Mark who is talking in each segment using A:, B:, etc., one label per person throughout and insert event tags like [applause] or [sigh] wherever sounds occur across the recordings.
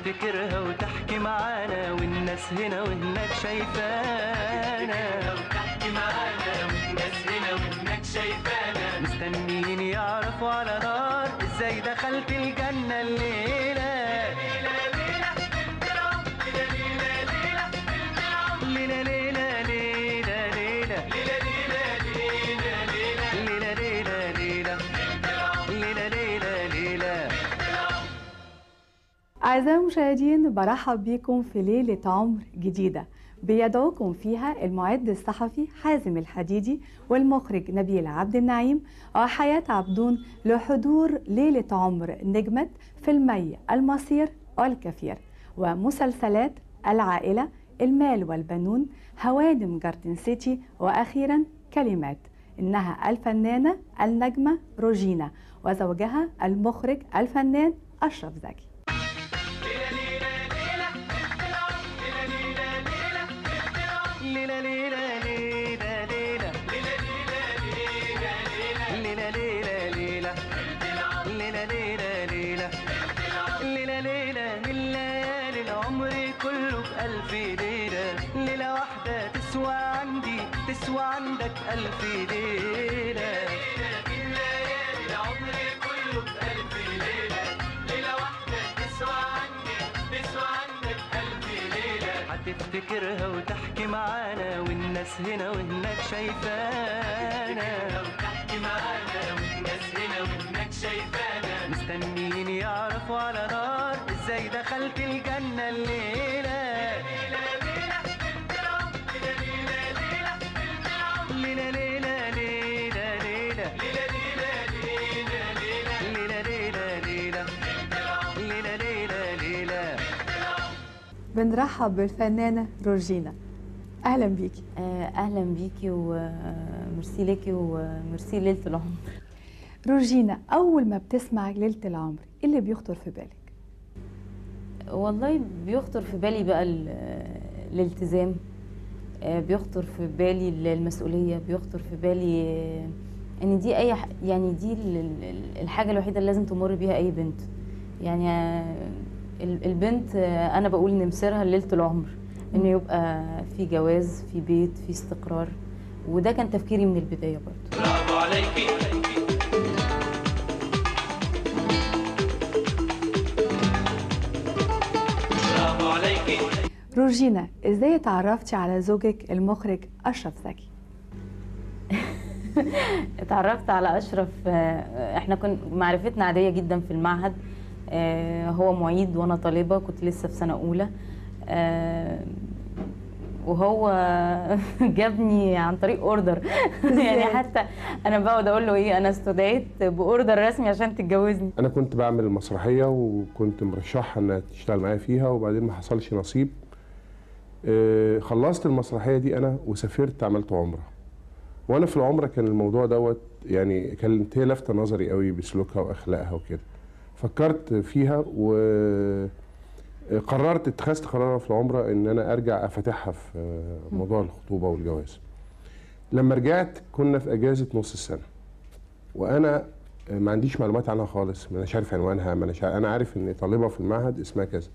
A: هتفتكرها وتحكي معانا والناس هنا وهناك شايفانا. وتحكي معانا والناس هنا وهناك شايفانا. مستنيين يعرفوا على نار إزاي دخلت الجنة الليلة.
B: أعزائي المشاهدين برحب بكم في ليلة عمر جديدة. بيدعوكم فيها المعد الصحفي حازم الحديدي والمخرج نبيل عبد النعيم وحياة عبدون لحضور ليلة عمر نجمة فيلمي المصير والكثير ومسلسلات العائلة المال والبنون هوادم جاردن سيتي وأخيرا كلمات. إنها الفنانة النجمة روجينا وزوجها المخرج الفنان أشرف زكي.
A: تسوى عندك ألف ليلة. من ليالي العمر كله بألف ليلة ليلة واحدة تسوى تسوى عندك ألف ليلة هتفتكرها وتحكي معانا والناس هنا وهناك شايفانا وتحكي معانا والناس هنا وهناك شايفانا. مستنيين يعرفوا على نار إزاي دخلت الجنة الليلة.
B: بنرحب بالفنانة روجينا. أهلا بيكي.
C: آه، أهلا بيكي وميرسي ليكي وميرسي ليلة العمر.
B: روجينا أول ما بتسمع ليلة العمر إيه اللي بيخطر في بالك؟
C: والله بيخطر في بالي بقى ال- الالتزام آه، بيخطر في بالي المسؤولية بيخطر في بالي آه، إن دي أي يعني دي ال- ال- الحاجة الوحيدة اللي لازم تمر بيها أي بنت. يعني البنت أنا بقول نمسرها ليلة العمر إنه يبقى في جواز في بيت في استقرار وده كان تفكيري من البداية برضه.
A: برافو عليكي برافو عليكي
B: روجينا إزاي اتعرفتي على زوجك المخرج أشرف زكي؟ [laughs]
C: اتعرفت على أشرف آه، إحنا كنا معرفتنا عادية جدا في المعهد. هو معيد وأنا طالبة كنت لسه في سنة أولى. آه، وهو [laughs] جابني عن طريق order [laughs] يعني حتى أنا بقعد أقول له إيه أنا استدعيت ب order رسمي عشان تتجوزني.
D: أنا كنت بعمل مسرحيه وكنت مرشحها إنها تشتغل معايا فيها وبعدين ما حصلش نصيب. آه، خلصت المسرحية دي أنا وسافرت عملت عمرة. وأنا في العمرة كان الموضوع دوت يعني كانت هي لافته نظري قوي بسلوكها وأخلاقها وكده. فكرت فيها وقررت اتخذت قرار في العمرة إن أنا أرجع أفتحها في موضوع الخطوبة والجواز. لما رجعت كنا في أجازة نص السنة وأنا ما عنديش معلومات عنها خالص ما اناش عارف عنوانها ما اناش أنا عارف إن طالبة في المعهد اسمها كذا.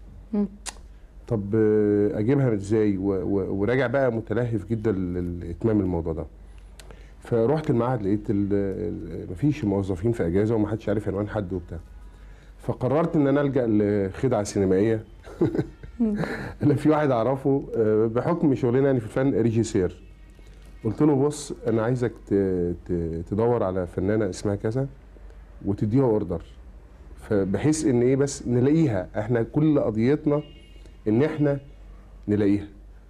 D: طب أجيبها إزاي؟ وراجع بقى متلهف جدا لاتمام الموضوع ده. فروحت المعهد لقيت مفيش موظفين في أجازة ومحدش عارف عنوان حد وبتاع. فقررت إن أنا ألجأ لخدعة سينمائية. [laughs] أنا في واحد أعرفه آه، بحكم شغلنا يعني في الفن ريجيسير. قلت له بص أنا عايزك تدور على فنانة اسمها كذا وتديها أوردر. فبحيث إن إيه بس نلاقيها. إحنا كل قضيتنا إن إحنا نلاقيها.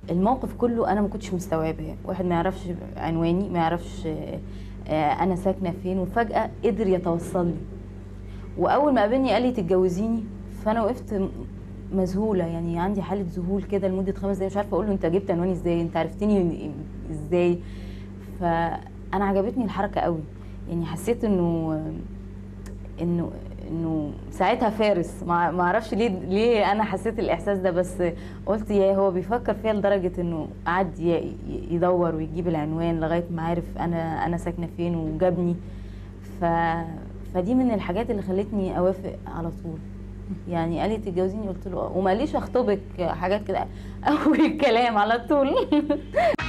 C: الموقف كله أنا ما كنتش مستوعبة. يعني واحد ما يعرفش عنواني ما يعرفش آه، آه، أنا ساكنة فين وفجأة قدر يتوصل لي وأول ما قابلني قال لي تتجوزيني. فأنا وقفت مذهولة يعني عندي حالة ذهول كده لمدة خمس دقايق مش عارفة أقول له أنت جبت عنواني إزاي؟ أنت عرفتني إزاي؟ فأنا عجبتني الحركة قوي. يعني حسيت إنه إنه إنه ساعتها فارس. ما أعرفش ليه ليه أنا حسيت الإحساس ده بس قلت يا هو بيفكر فيا لدرجة إنه قعد يدور ويجيب العنوان لغاية ما عرف أنا أنا ساكنة فين وجابني. ف فدي من الحاجات اللي خلتني أوافق على طول. يعني قال لي تتجوزيني؟ قلت له آه. وما قاليش أخطبك حاجات كده. [laughs] أول كلام على طول. [laughs]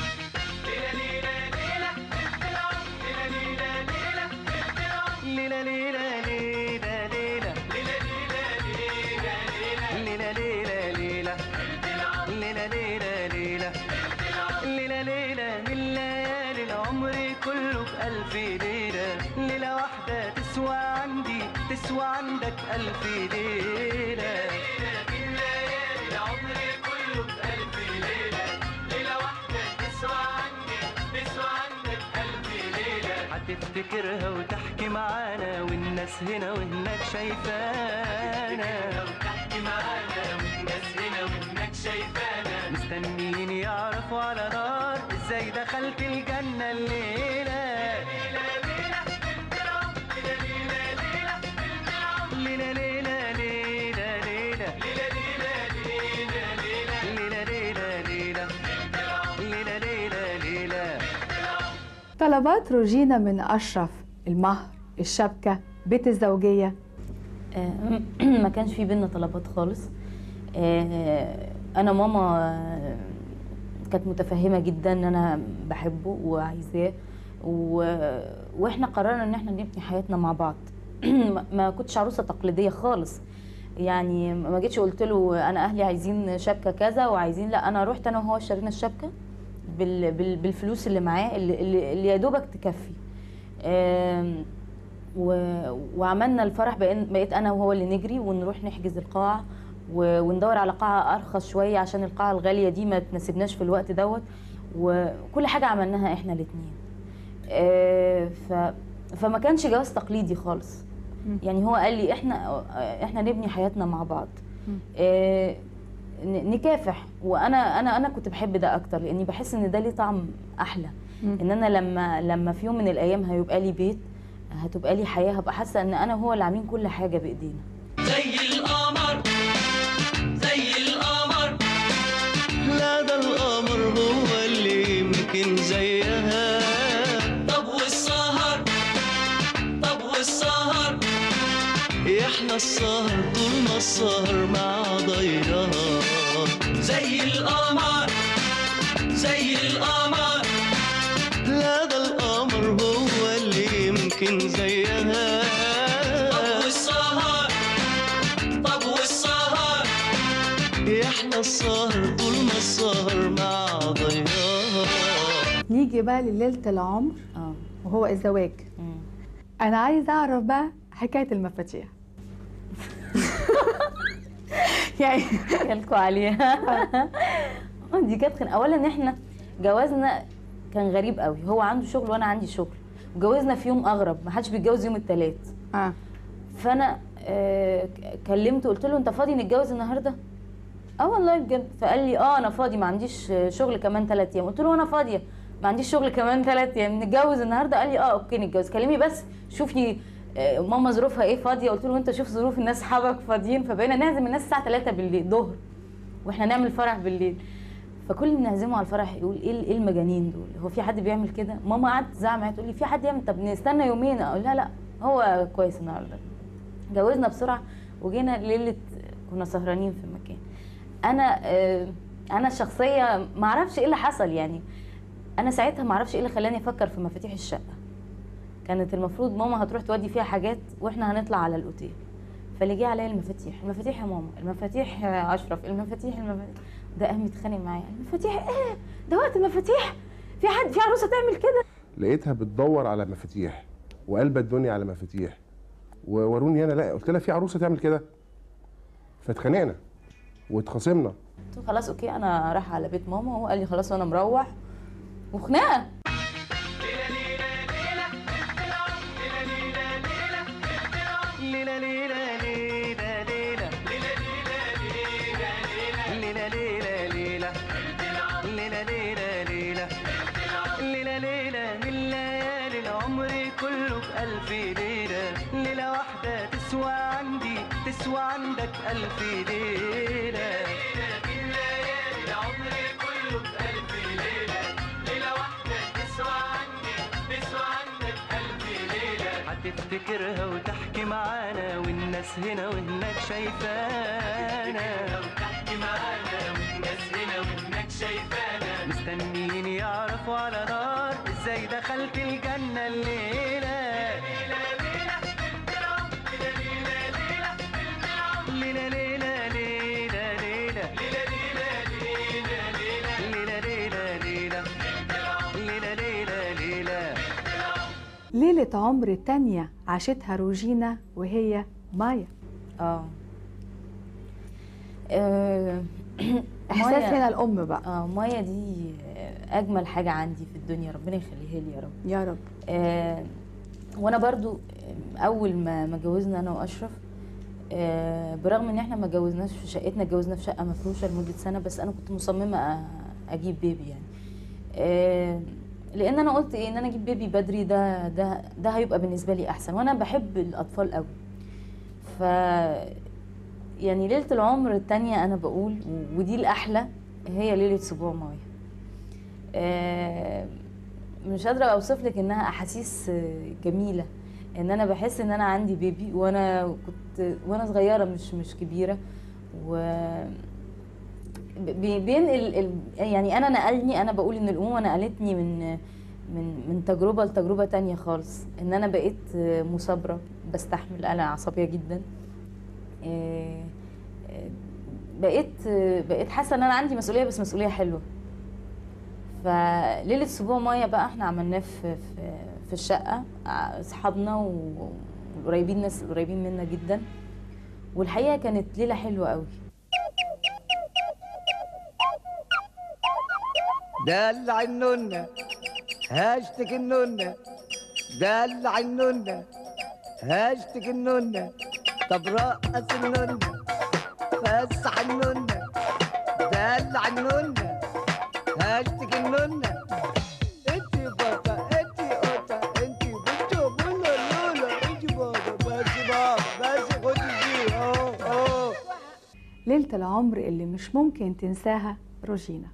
A: هتفتكرها وتحكي معانا والناس هنا وهناك شايفانا. وتحكي معانا والناس هنا وهناك شايفانا مستنيين يعرفوا على نار إزاي دخلت الجنة الليلة.
B: طلبات روجينا من أشرف المهر الشبكة بيت الزوجية.
C: آه، [clears throat] ما كانش في بينا طلبات خالص. آه، أنا ماما آه، كانت متفهمة جدا إن أنا بحبه وعايزاه. و- وإحنا قررنا إن إحنا نبني حياتنا مع بعض. [clears throat] ما- كنتش عروسة تقليدية خالص. يعني ما جيتش قلت له أنا أهلي عايزين شبكة كذا وعايزين لا أنا رحت أنا وهو اشترينا الشبكة. بالفلوس اللي معاه اللي, يا دوبك تكفي. وعملنا الفرح بقيت, أنا وهو اللي نجري ونروح نحجز القاعة. وندور على قاعة أرخص شوية عشان القاعة الغالية دي ما تناسبناش في الوقت دوت وكل حاجة عملناها إحنا الاثنين ف... فما كانش جواز تقليدي خالص. يعني هو قال لي إحنا إحنا نبني حياتنا مع بعض. آه، نكافح. وأنا أنا أنا كنت بحب ده أكتر لأني بحس إن ده ليه طعم أحلى.
B: مم.
C: إن أنا لما لما في يوم من الأيام هيبقى لي بيت هتبقى لي حياة هبقى حاسة إن أنا وهو اللي عاملين كل حاجة بإيدينا.
A: زي القمر زي القمر. لا ده القمر هو اللي يمكن زيها السهر طول ما السهر مع ضيها زي القمر زي القمر. لا ده القمر هو اللي يمكن زيها. طب والسهر؟ طب والسهر؟ إحنا السهر طول ما السهر مع ضياها
B: نيجي بقى لليلة العمر
C: آه.
B: وهو الزواج
C: مم.
B: أنا عايزة أعرف بقى حكاية المفاتيح. [laughs] يعني
C: يلكوا عليها. دي كانت. اولا إحنا جوازنا كان غريب قوي. هو عنده شغل وأنا عندي شغل. وجوازنا في يوم أغرب ما حدش بيتجوز يوم الثلاث
B: آه.
C: فأنا آه كلمته قلت له أنت فاضي نتجوز النهارده؟ آه والله بجد. فقال لي آه أنا فاضي ما عنديش آه، شغل كمان ثلاث أيام. قلت له أنا فاضية ما عنديش شغل كمان ثلاث أيام. نتجوز النهارده؟ قال لي آه أوكي نتجوز. كلمي بس شوفي آه، ماما ظروفها إيه؟ فاضية. قلت له انت شوف ظروف الناس صحابك فاضيين. فبقينا نعزم الناس الساعة 3 بالليل ظهر. وإحنا نعمل فرح بالليل. فكل اللي نعزمه على الفرح يقول إيه إيه المجانين دول؟ هو في حد بيعمل كده؟ ماما قعدت تزعق معايا تقول لي في حد يعمل طب نستنى يومين. أقول لها لا هو كويس النهارده. جوزنا بسرعة وجينا ليلة كنا سهرانين في مكان أنا آه، أنا شخصية ما أعرفش إيه اللي حصل يعني. أنا ساعتها ما أعرفش إيه اللي خلاني أفكر في مفاتيح الشقة. كانت المفروض ماما هتروح تودي فيها حاجات وإحنا هنطلع على الأوتيل. فاللي جه عليا المفاتيح المفاتيح يا ماما المفاتيح يا أشرف المفاتيح المفاتيح. ده قام يتخانق معايا. المفاتيح إيه؟ ده وقت المفاتيح. في حد في عروسة تعمل كده؟
D: لقيتها بتدور على مفاتيح وقلبت الدنيا على مفاتيح. ووروني أنا لا قلت لها في عروسة تعمل كده. فاتخانقنا واتخاصمنا.
C: قلت له خلاص أوكي أنا رايحة على بيت ماما. وهو قال لي خلاص وأنا مروح. وخناقة.
A: ليلة ليلة ليلة ليلة ليلة من ليالي العمر كله بألف ليلة ليلة واحدة تسوى تسوى عندك ألف ليلة. الليالي عمري كله بألف ليلة ليلة واحدة تسوى عني تسوى عندك ألف ليلة. هتفتكرها وتحكي معانا والناس هنا وهناك شايفانا. وتحكي معانا والناس هنا وهناك شايفانا. مستنيين يعرفوا على نار إزاي دخلت الجنة الليلة؟ ليلة
B: عمر تانية عاشتها روجينا وهي مايا.
C: آه. [clears throat]
B: آه. [clears throat]
C: مايا-
B: هنا الأم بقى.
C: آه مايا دي أجمل حاجة عندي في الدنيا ربنا يخليها لي يا رب.
B: يا رب.
C: آه وأنا برضو أول ما ما اتجوزنا أنا وأشرف آه برغم إن إحنا ما اتجوزناش في شقتنا اتجوزنا في شقة مفروشة لمدة سنة بس أنا كنت مصممة أجيب بيبي يعني. آه لأن أنا قلت إيه إن أنا أجيب بيبي بدري ده ده ده هيبقى بالنسبة لي أحسن وأنا بحب الأطفال قوي ف يعني ليلة العمر التانية أنا بقول ودي الأحلى هي ليلة سبوع مايا. آه، مش قادرة أوصف لك إنها أحاسيس آه، جميلة. إن أنا بحس إن أنا عندي بيبي وأنا كنت وأنا صغيرة مش مش كبيرة. و بين ال... يعني أنا نقلني أنا بقول إن الأمومة نقلتني من من من تجربة لتجربة تانية خالص. إن أنا بقيت آه، مصابرة بستحمل أنا عصبية جدا. بقيت آه، بقيت حاسة إن أنا عندي مسؤولية بس مسؤولية حلوة. فليلة أسبوع مايا بقى إحنا عملناه في في, الشقة ع- أصحابنا و- والقريبين ناس قريبين منا جدا. والحقيقة كانت ليلة حلوة قوي
E: دلع النونة هاشتك النونة دلع النونة هاشتك النونة. طب رقص النونة فسح النونة دلع النونة هاشتك النونة انتي بابا انتي قطة انتي بولا لولا انتي بابا بس بابا بس خدي دي اهو اهو
B: ليلة العمر اللي مش ممكن تنساها روجينا.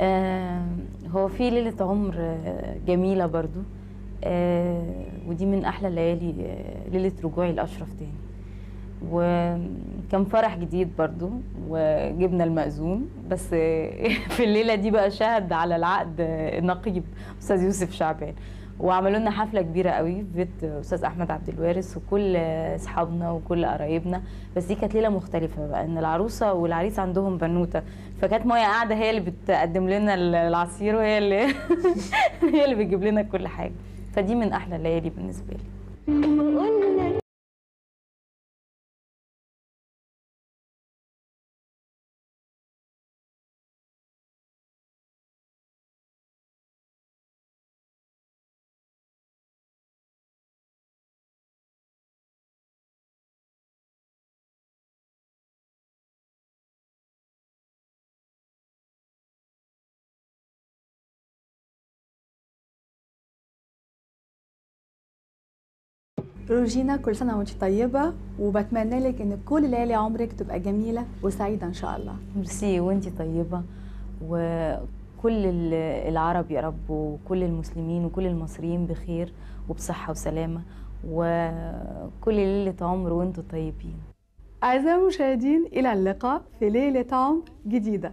C: آه، هو في ليلة عمر آه، جميلة برضو. آه، ودي من أحلى الليالي آه، ليلة رجوعي لأشرف تاني. وكان فرح جديد برضو وجبنا المأذون. بس آه، [laughs] في الليلة دي بقى شهد على العقد آه، النقيب أستاذ يوسف شعبان. وعملوا لنا حفلة كبيرة قوي في بيت أستاذ أحمد عبد الوارث وكل أصحابنا وكل قرايبنا. بس دي كانت ليلة مختلفة بقى إن العروسة والعريس عندهم بنوتة. فكانت مايا قاعدة هي اللي بتقدم لنا العصير وهي اللي [laughs] هي اللي بتجيب لنا كل حاجة. فدي من أحلى الليالي بالنسبة لي.
B: روجينا كل سنة وانت طيبة وبتمنى لك إن كل ليالي عمرك تبقى جميلة وسعيدة إن شاء الله.
C: ميرسي وانتي طيبة وكل ال- العرب يا رب وكل المسلمين وكل المصريين بخير وبصحة وسلامة وكل ليلة عمر وانتوا طيبين.
B: أعزائي المشاهدين إلى اللقاء في ليلة عمر جديدة.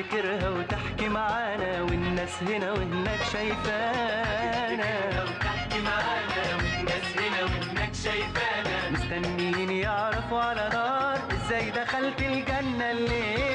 A: هتفتكرها وتحكي معانا والناس هنا وهناك شايفانا. وتحكي معانا والناس هنا وهناك شايفانا مستنيين يعرفوا على نار إزاي دخلت الجنة الليلة